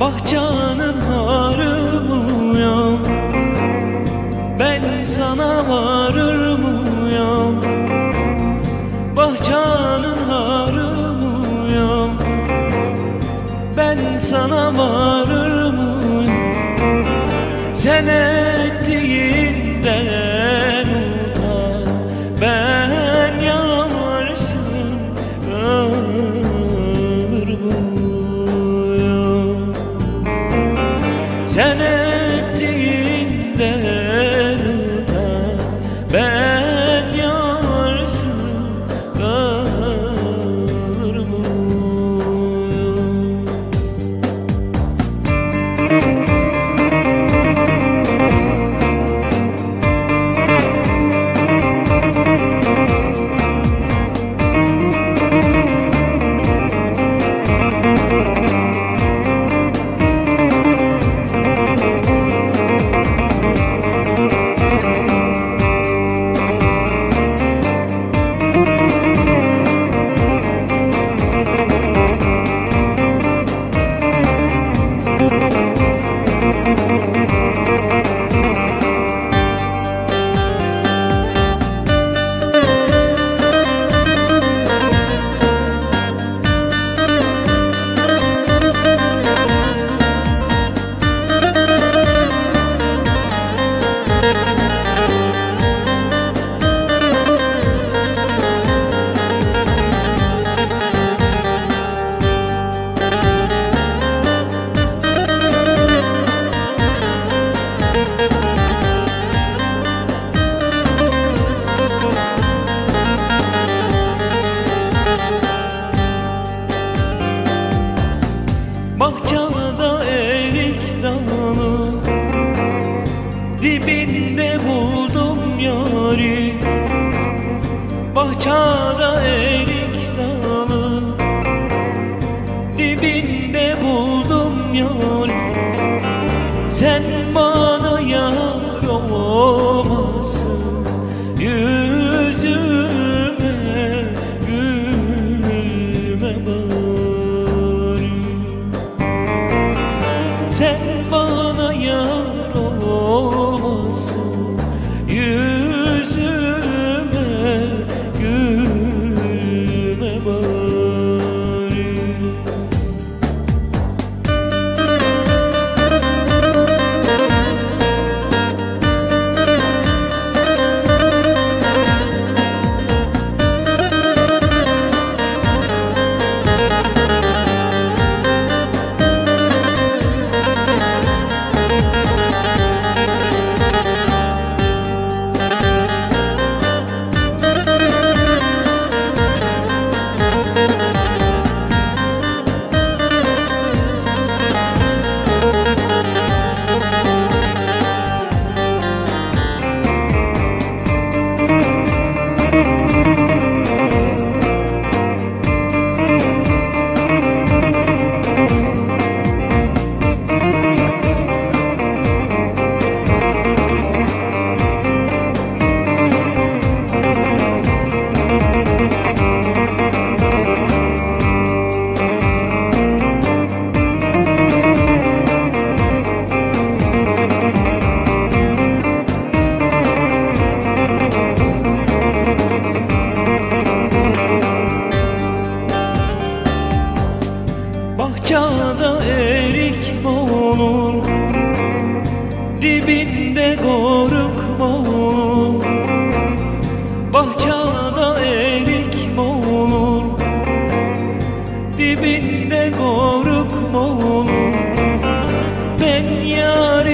bahçanın harı mıyım Ben sana varır mıyım Bahçanın harı mıyım Ben sana varır mıyım Sen Bahçada erik dalı. Dibinde buldum yari Sen bana erik boğulur Dibinde doruk boğulur. Bahçada erik boğulur Dibinde doruk boğulur. Ben yarim